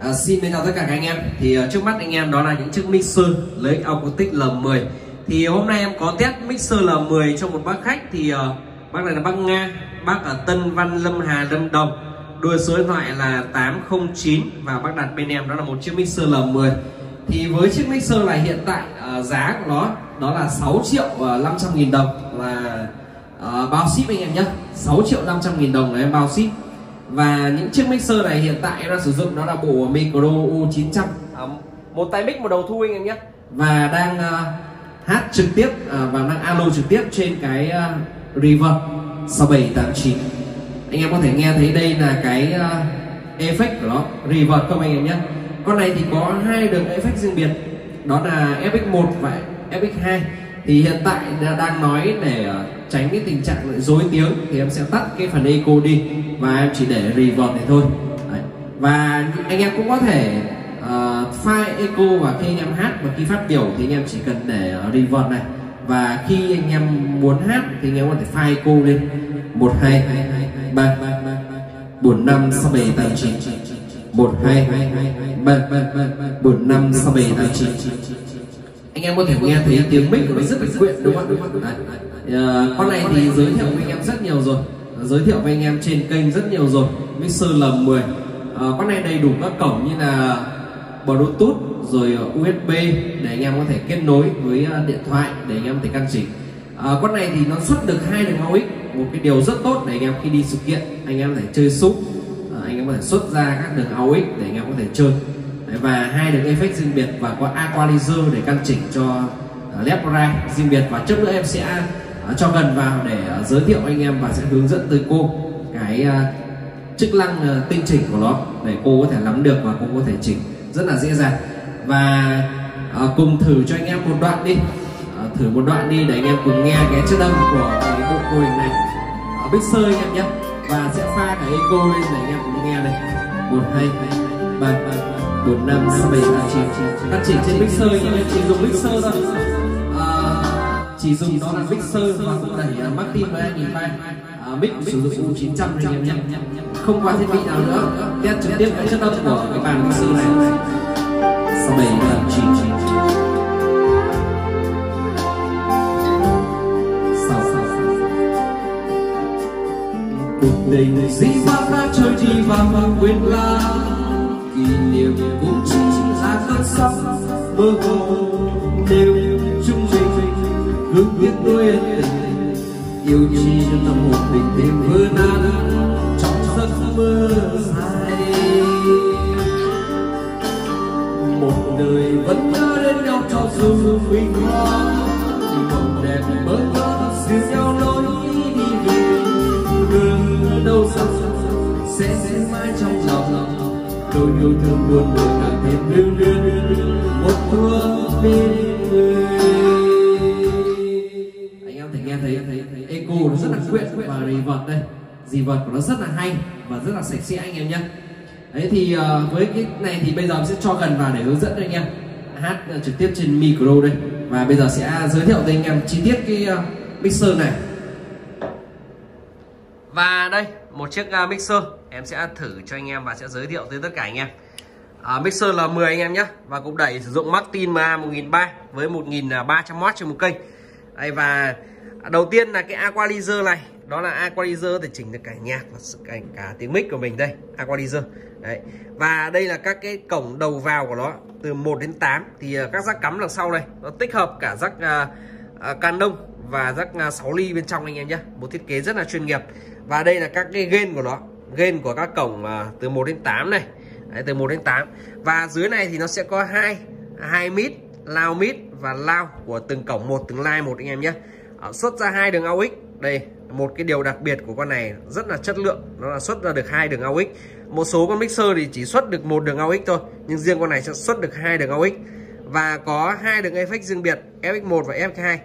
À, xin chào tất cả các anh em. Thì uh, trước mắt anh em đó là những chiếc mixer lấy Acoustic L10 thì hôm nay em có test mixer L10 cho một bác khách. Thì uh, bác này là bác Nga bác ở Tân Văn Lâm Hà Lâm Đồng. Đuôi số điện thoại là 809 và bác đặt bên em đó là một chiếc mixer L10 thì với chiếc mixer này hiện tại uh, giá của nó đó là 6 triệu uh, 500 nghìn đồng. Là uh, bao ship anh em nhé 6 triệu 500 nghìn đồng là em bao ship và những chiếc mixer này hiện tại em đang sử dụng đó là bộ micro U900 à, một tay mic một đầu thu anh em nhé. Và đang uh, hát trực tiếp uh, và đang alo trực tiếp trên cái uh, reverb 6789 anh em có thể nghe thấy đây là cái uh, effect của nó reverb không anh em nhé? Con này thì có hai đường effect riêng biệt đó là FX1 và FX2 thì hiện tại đang nói để tránh cái tình trạng dối tiếng thì em sẽ tắt cái phần echo đi. Và em chỉ để reverb này thôi. Đấy. và anh em cũng có thể uh, file echo và khi anh em hát. Và khi phát biểu thì anh em chỉ cần để reverb này. Và khi anh em muốn hát thì anh em có thể file echo lên một hai ba. Bốn năm sáu bảy tám chín. Một hai ba. Bốn năm sáu bảy tám chín. Anh em có thể nghe thấy tiếng mic của nó rất là quyện đúng không? Ạ con này thì giới thiệu với anh em rất nhiều rồi. Giới thiệu với anh em trên kênh rất nhiều rồi. Mixer L10 à, con này đầy đủ các cổng như là Bluetooth rồi USB để anh em có thể kết nối với điện thoại để anh em có thể căn chỉnh. À, con này thì nó xuất được hai đường AUX một cái điều rất tốt để anh em khi đi sự kiện anh em có thể chơi súp à, anh em có thể xuất ra các đường AUX để anh em có thể chơi. Và hai đường effect riêng biệt và có equalizer để căn chỉnh cho left right riêng biệt. Và chút nữa em sẽ Ờ, cho gần vào để ờ, giới thiệu anh em và sẽ hướng dẫn tới cô cái ờ, chức năng tinh chỉnh của nó để cô có thể nắm được và cô có thể chỉnh rất là dễ dàng. Và cùng thử cho anh em một đoạn đi. Thử một đoạn đi để anh em cùng nghe cái chất âm của cái bộ cô hình này. Ở bích sơi anh em nhé. Và sẽ pha cái cô lên để anh em cùng nghe đây. Một, hai, ba ba bốn, năm sáu bảy, tám, chín. Cắt chỉnh trên mixer nhưng em chỉ dùng mixer thôi chỉ dùng đó là mixer và cũng đẩy uh, Martin với anh nhìn tay. À, mic sử dụng U 900 anh em nhé không qua thiết bị nào nữa. Test trực tiếp cái chất âm của cái bàn mixer này. Sau bảy là chỉ chỉ đời này dĩ vãng đã trôi đi và mà quên lãng kỷ niệm cũng chỉ là cơn sóng. Mơ hồ biết đôi ân tình. Yêu chi cho tâm hồn mình thêm mưa nắng, trong giấc mơ dài một đời vẫn nhớ đến nhau cho dù vinh hoang mộng đẹp mơ mơ dìu nhau lối đi về. Đường đâu xa sẽ sẽ mãi trong lòng, đôi yêu thương buồn đời càng thêm lưu luyến reverb đây. Reverb của nó rất là hay và rất là sạch sẽ anh em nhé đấy thì uh, với cái này thì bây giờ sẽ cho gần vào để hướng dẫn anh em hát uh, trực tiếp trên micro đây. Và bây giờ sẽ giới thiệu với anh em chi tiết cái uh, mixer này. Và đây một chiếc uh, mixer. Em sẽ thử cho anh em và sẽ giới thiệu tới tất cả anh em. À, mixer là 10 anh em nhé và cũng đẩy sử dụng Martin MA 1003 với 1300W trên một kênh đây và đầu tiên là cái Aqualizer này đó là Aqualizer để chỉnh được cả nhạc và cả, cả tiếng mic của mình đây Aqualizer đấy. Và đây là các cái cổng đầu vào của nó từ 1 đến 8 thì à, các rắc cắm đằng sau đây nó tích hợp cả rắc uh, uh, Canon và rắc uh, 6 ly bên trong anh em nhé. Một thiết kế rất là chuyên nghiệp. Và đây là các cái gain của nó gain của các cổng uh, từ 1 đến 8 này. Đấy, từ 1 đến 8 và dưới này thì nó sẽ có hai hai mít lao mít và lao của từng cổng một từng line một anh em nhé. Ờ, xuất ra hai đường AUX đây một cái điều đặc biệt của con này rất là chất lượng nó là xuất ra được hai đường AUX một số con mixer thì chỉ xuất được một đường AUX thôi nhưng riêng con này sẽ xuất được hai đường AUX và có hai đường FX riêng biệt FX1 và FX2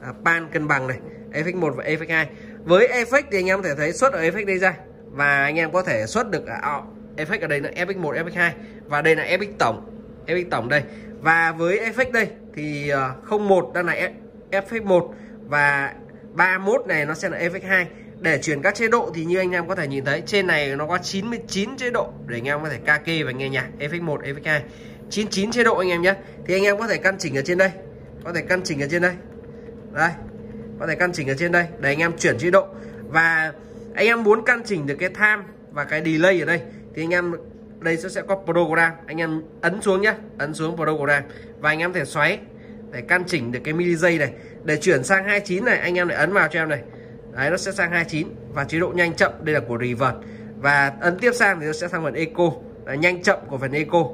à, pan cân bằng này FX1 và FX2 với FX thì anh em có thể thấy xuất ở FX đây ra và anh em có thể xuất được à, FX ở đây là FX1 FX2 và đây là FX tổng FX tổng đây và với FX đây thì 01 đang là FX1 và 31 này nó sẽ là FX2 để chuyển các chế độ thì như anh em có thể nhìn thấy trên này nó có 99 chế độ để anh em có thể ca kê và nghe nhạc. FX1, FX2 99 chế độ anh em nhé. Thì anh em có thể căn chỉnh ở trên đây. Có thể căn chỉnh ở trên đây. Đây. Có thể căn chỉnh ở trên đây để anh em chuyển chế độ. Và anh em muốn căn chỉnh được cái time và cái delay ở đây thì anh em đây sẽ sẽ có program. Anh em ấn xuống nhé. Ấn xuống program. Và anh em thể xoáy để căn chỉnh được cái mili dây này. Để chuyển sang 29 này, anh em lại ấn vào cho em này. Đấy, nó sẽ sang 29 và chế độ nhanh chậm. Đây là của revert. Và ấn tiếp sang thì nó sẽ sang phần eco. Là nhanh chậm của phần eco.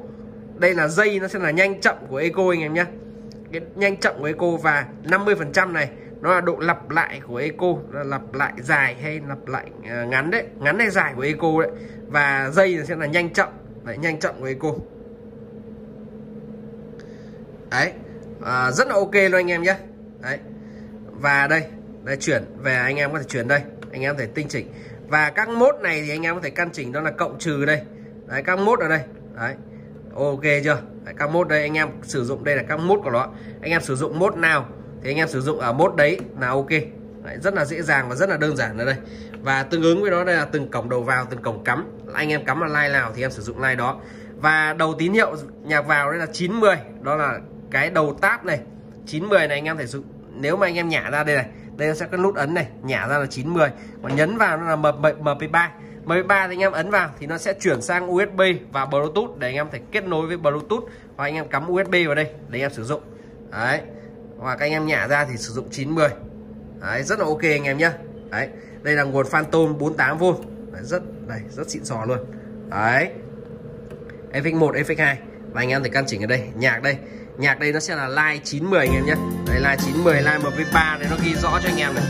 Đây là dây, nó sẽ là nhanh chậm của eco anh em nhé. Cái nhanh chậm của eco và 50 phần trăm này, nó là độ lặp lại của eco. Là lặp lại dài hay lặp lại ờ, ngắn đấy. Ngắn hay dài của eco đấy. Và dây sẽ là nhanh chậm. Đấy, nhanh chậm của eco. Đấy à, rất là ok luôn anh em nhé. Đấy. Và đây đây chuyển về anh em có thể chuyển đây. Anh em có thể tinh chỉnh. Và các mốt này thì anh em có thể căn chỉnh đó là cộng trừ đây. Đấy các mốt ở đây. Đấy. Ok chưa? Đấy, các mốt đây anh em sử dụng đây là các mốt của nó. Anh em sử dụng mốt nào thì anh em sử dụng ở mốt đấy là ok. Đấy, rất là dễ dàng và rất là đơn giản ở đây. Và tương ứng với nó đây là từng cổng đầu vào từng cổng cắm. Anh em cắm là line nào thì em sử dụng line đó. Và đầu tín hiệu nhạc vào đây là 90 đó là cái đầu táp này 90 này anh em thể dụng nếu mà anh em nhả ra đây này đây sẽ có nút ấn này nhả ra là 90 còn nhấn vào nó là MP3 MP3 thì anh em ấn vào thì nó sẽ chuyển sang USB và Bluetooth để anh em thể kết nối với Bluetooth và anh em cắm USB vào đây để anh em sử dụng. Đấy và các anh em nhả ra thì sử dụng 90 đấy rất là ok anh em nhé đấy đây là nguồn Phantom 48V đấy, rất đây rất xịn sò luôn. Đấy FX1 FX2 và anh em thể căn chỉnh ở đây nhạc đây nhạc đây nó sẽ là line 910 anh em nhé. Đây line 910 line MP3 đấy nó ghi rõ cho anh em này.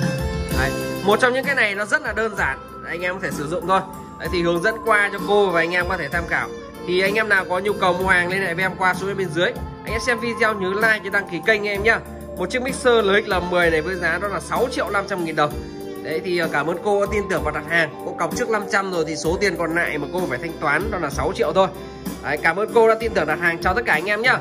Đấy. một trong những cái này nó rất là đơn giản. Anh em có thể sử dụng thôi. Đấy, thì hướng dẫn qua cho cô và anh em có thể tham khảo. Thì anh em nào có nhu cầu mua hàng liên hệ với em qua số bên dưới. Anh em xem video nhớ like và đăng ký kênh em nhá. Một chiếc mixer LX10 này với giá đó là 6 triệu 500 nghìn đồng. Đấy thì ờ, cảm ơn cô đã tin tưởng vào đặt hàng. Cô cọc trước 500 rồi thì số tiền còn lại mà cô phải thanh toán đó là 6 triệu thôi. Đấy, Cảm ơn cô đã tin tưởng đặt hàng. Chào tất cả anh em nhá.